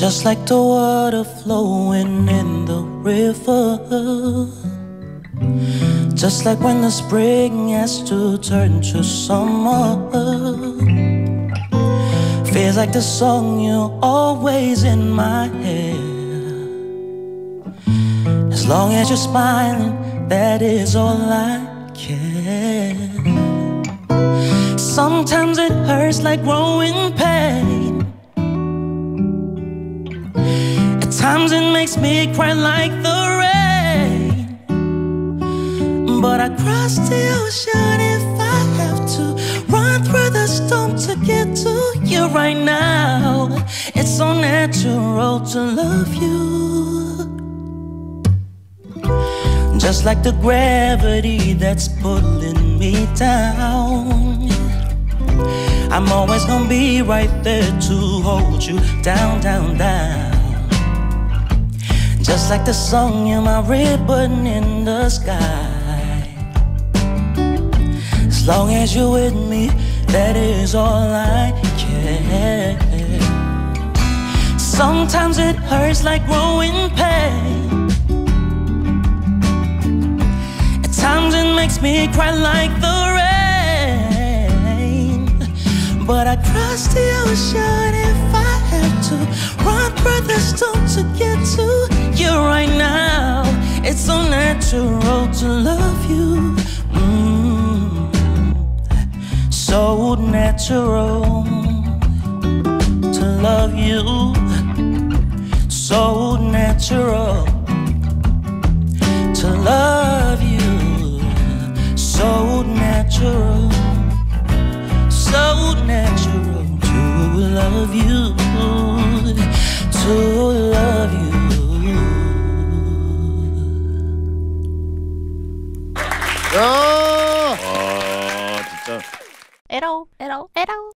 Just like the water flowing in the river. Just like when the spring has to turn to summer. Feels like the song you're always in my head. As long as you're smiling, that is all I care. Sometimes it hurts like growing pain. At times it makes me cry like the rain. But I cross the ocean if I have to. Run through the storm to get to you right now. It's so natural to love you. Just like the gravity that's pulling me down. I'm always gonna be right there to hold you down, down, down. Just like the song in my ribbon in the sky. As long as you're with me, that is all I care. Sometimes it hurts like growing pain. At times it makes me cry like the rain. But I cross the ocean if I have to. Run through the storm to natural to love you. Mm. So natural to love you. So natural to love you. So natural. So natural to love you. To 야. 와 진짜 에러, 에러, 에러.